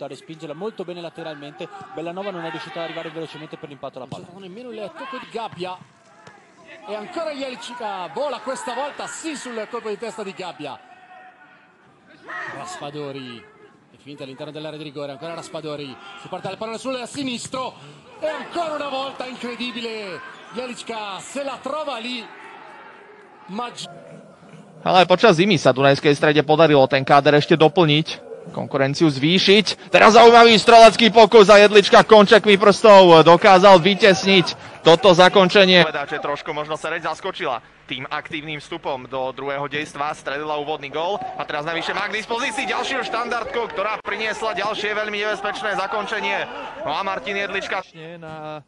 a respingerla molto bene lateralmente. Bellanova non è riuscita ad arrivare velocemente per l'impatto alla palla. Non nemmeno il tocco di Gabbia. E ancora Jelicic vola questa volta sì sul colpo di testa di Gabbia. Raspadori è finita all'interno dell'area di rigore, ancora Raspadori, si parte dal pallone sul sinistro e ancora una volta incredibile Jelicic se la trova lì. Mag- Ale počas zimy sa Dunajskej strede podarilo ten káder ešte doplniť konkurenciu zvýšiť. Teraz zaujímavý strelecký pokus a jedlička končekmi prstov dokázal vytesniť toto zakončenie. Že trošku možno sa reď zaskočila tým aktívnym vstupom do druhého dejstva, stredila úvodný gól a teraz navyše má k dispozícii ďalšiu štandardku, ktorá priniesla ďalšie veľmi nebezpečné zakončenie. No a Martin Jedlička... Na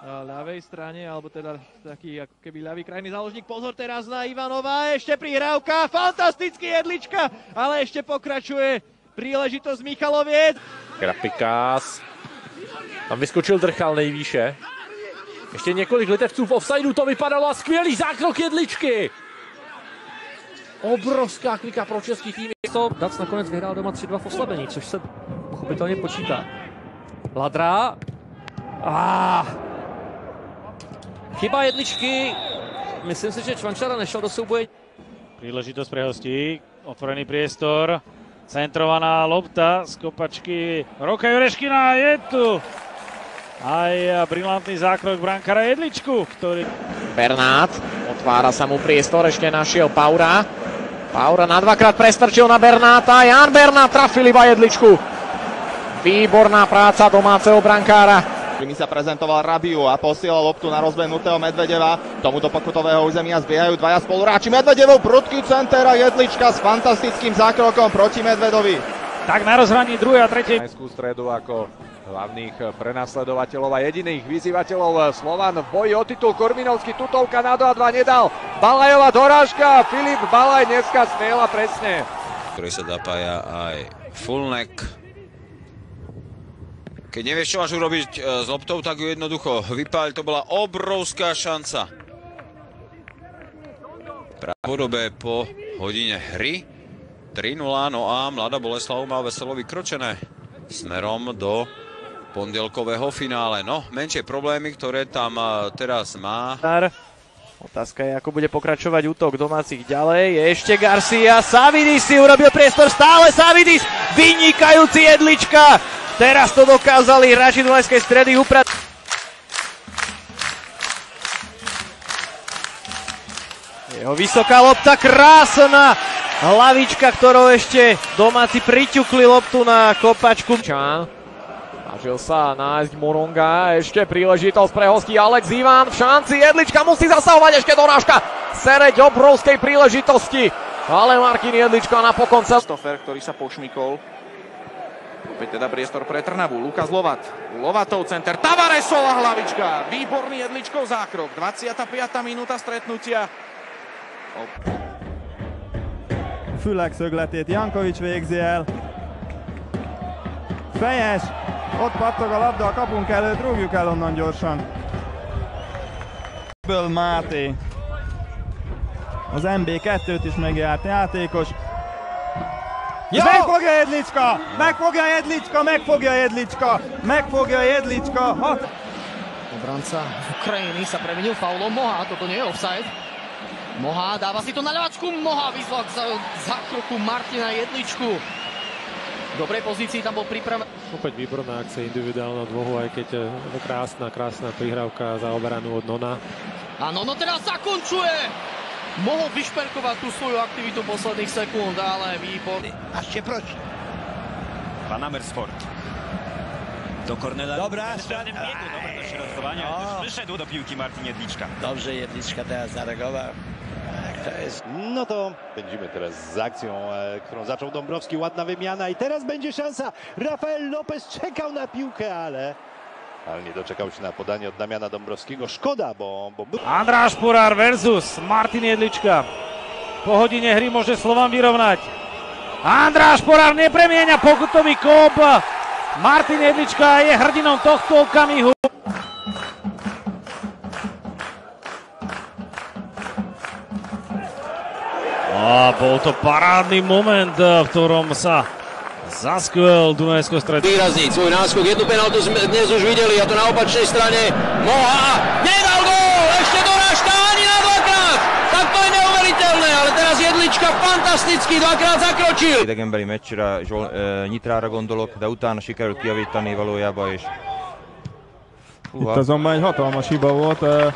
ľavej strane, alebo teda taký ako keby ľavý krajný záložník. Pozor teraz na Ivanova, ešte prihrávka, fantastický jedlička, ale ešte pokračuje Příležitost Michaloviec. Grapikás. Tam vyskočil Drchal nejvýše. Ještě několik litevců v offsideu, to vypadalo a skvělý zákrok jedličky. Obrovská klika pro český tým. To Dac nakonec vyhrál doma 3-2 v oslabení, což se pochopitelně počítá. Ladra. Ah. Chyba jedličky. Myslím si, že Čvančara nešel do souboje. Príležitosť pre hostí. Otvorený priestor. Centrovaná lopta z kopačky Roka Jureškina je tu. Aj brilantný zákrok brankára Jedličku, ktorý... Bernát, otvára sa mu priestor, ešte našiel Paura. Paura na dvakrát prestrčil na Bernáta, Jan Bernát trafil iba Jedličku. Výborná práca domáceho brankára. Mi sa prezentoval Rabiu a posielal loptu na rozbehnutého Medvedeva. Tomuto pokutového územia zbiehajú dvaja spoluráči. Medvedevov prudký center a Jedlička s fantastickým zákrokom proti Medvedovi. Tak na rozhraní druhej a tretej. Najskú stredu ako hlavných prenasledovateľov a jediných vyzývateľov Slovan v boji o titul Korminovský tutovka na 2 2 nedal. Balajová dorážka, Filip Balaj dneska smiela presne. Ktorý sa zapája aj fullneck, keď nevieš, čo máš urobiť e, s loptou, tak ju jednoducho vypáľ. To bola obrovská šanca. Právodobe po hodine hry. 3-0, no a Mladá Boleslav má veselo vykročené smerom do pondelkového finále. No, menšie problémy, ktoré tam e, teraz má. Otázka je, ako bude pokračovať útok domácich ďalej. Ešte Garcia, Savidis si urobil priestor, stále Savidis, vynikajúci jedlička. Teraz to dokázali hráči Dunajskej stredy uprať. Jeho vysoká lopta, krásna hlavička, ktorou ešte domáci priťukli loptu na kopačku. Čán. Snažil sa nájsť Moronga, ešte príležitosť pre hostí Alex Ivan v šanci, Jedlička musí zasahovať ešte donáška, sereď obrovskej príležitosti, ale Martin Jedlička napokon sa... Stofer, ktorý sa pošmikol, Opäť teda priestor pre Trnavu. Lukas Lovat. Lovatov center. Tavaresová hlavička. Výborný jedličkov zákrok. 25. minúta stretnutia. Fülek szögletét Jankovics végzi el. Fejes. Ott pattog a labda a kapunk előtt. Rúgjuk el onnan gyorsan. Ből Máté. Az MB2-t is megjárt játékos. Ja! Megfogja Jedlicska! Megfogja Jedlicska! Megfogja Jedlicska! Megfogja Jedlicska! Hat... Obranca Ukrajiny sa previnil faulom Moha, toto nie je offside. Moha dáva si to na ľavačku, Moha vyzval k zákroku Martina Jedličku. V dobrej pozícii tam bol pripravený. Opäť výborná akcia individuálna dvohu, aj keď je krásna, krásna prihrávka zaoberanú od Nona. A Nono teraz zakončuje! Mohol vyšperkovať tú svoju aktivitu posledných sekúnd, ale výborný. A ešte proč? Pan Amersford. Do Kornela. Dobrá, Dobré to środkowanie. No. Wyszedł do piłki Martin Jedliczka. Dobrze Jedliczka teraz zareagował. To jest... No to będziemy teraz z akcją, e, którą zaczął Dąbrowski. Ładna wymiana i teraz będzie szansa. Rafael Lopez czekał na piłkę, ale ale nie doczekał się na podanie od Damiana Dąbrowskiego. Szkoda, bo... bo... Andráš Purár versus Martin Jedlička. Po hodine hry môže Slovan vyrovnať. Andráš Porár nepremienia pokutový kop. Martin Jedlička je hrdinom tohto okamihu. A bol to parádny moment, v ktorom sa Zaskvel Dunajského stredu. Výrazniť svoj náskok, jednu penaltu sme dnes už videli a to na opačnej strane. Moha, nedal gól, ešte dorážka ani na dvakrát. Tak to je neuveriteľné, ale teraz Jedlička fantasticky dvakrát zakročil. Idegenbeli meccsire Zsol, e, Nyitrára gondolok, de utána sikerült kiavítani valójában, és Itt azonban egy hatalmas hiba volt. e,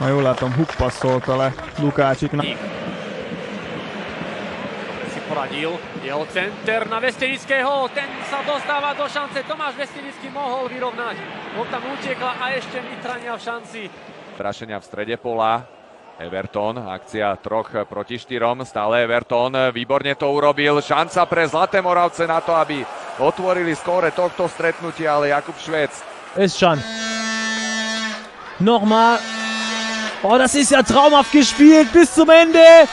Ha jól látom, Huk passzolta le Lukácsiknak. Poradil, jeho center na Vestenického, ten sa dostáva do šance, Tomáš Vestenický mohol vyrovnať. On tam utekla a ešte Mitrania v šanci. Strašenia v strede pola. Everton, akcia troch proti štyrom, stále Everton, výborne to urobil, šanca pre Zlaté Moravce na to, aby otvorili skóre tohto stretnutia, ale Jakub Švec Özcan. Nochmal. Oh, das ist ja traumhaft gespielt bis zum Ende.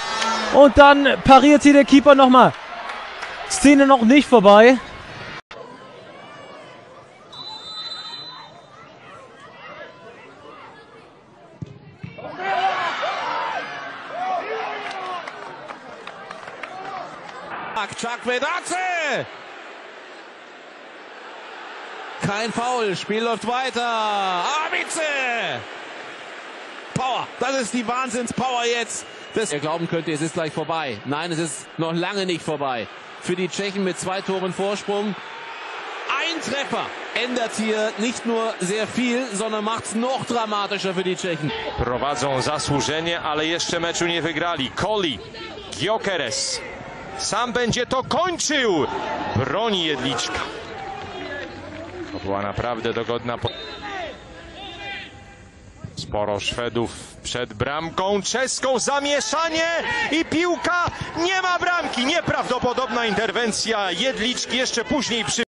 Und dann pariert hier der Keeper nochmal. Szene noch nicht vorbei. Chuck Vedace! Kein Foul, Spiel läuft weiter. Abice! Power, das ist die Wahnsinnspower jetzt. Das ihr glauben könnte, es ist gleich vorbei. Nein, es ist noch lange nicht vorbei. Für die Tschechen mit zwei Toren Vorsprung. Ein Treffer ändert hier nicht nur sehr viel, sondern macht es noch dramatischer für die Tschechen. Prowadzą zasłużenie, ale jeszcze meczu nie wygrali. Koli, Giokeres. Sam będzie to kończył. Broni Jedliczka. To była naprawdę dogodna... Po... Sporo Szwedów przed bramką czeską. Zamieszanie i piłka. Nie ma bramki. Nieprawdopodobna interwencja Jedliczki jeszcze później przy...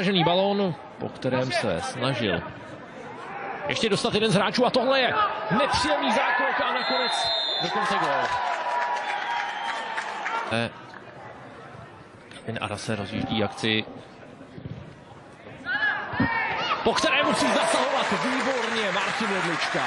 Přetažený balón, po kterém se snažil ještě dostat jeden z hráčů a tohle je nepříjemný zákrok a nakonec dokonce gol. Eh, Ten Arase rozjíždí akci, po které musí zasahovat výborně Martin Jedlička.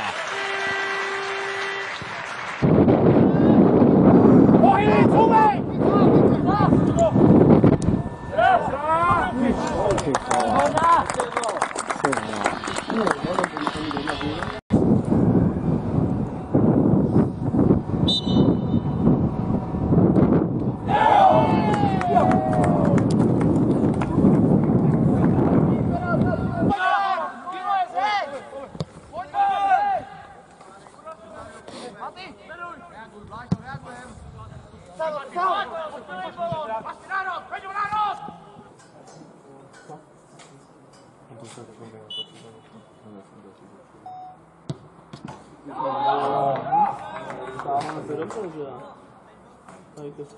そうじゃ。い、です。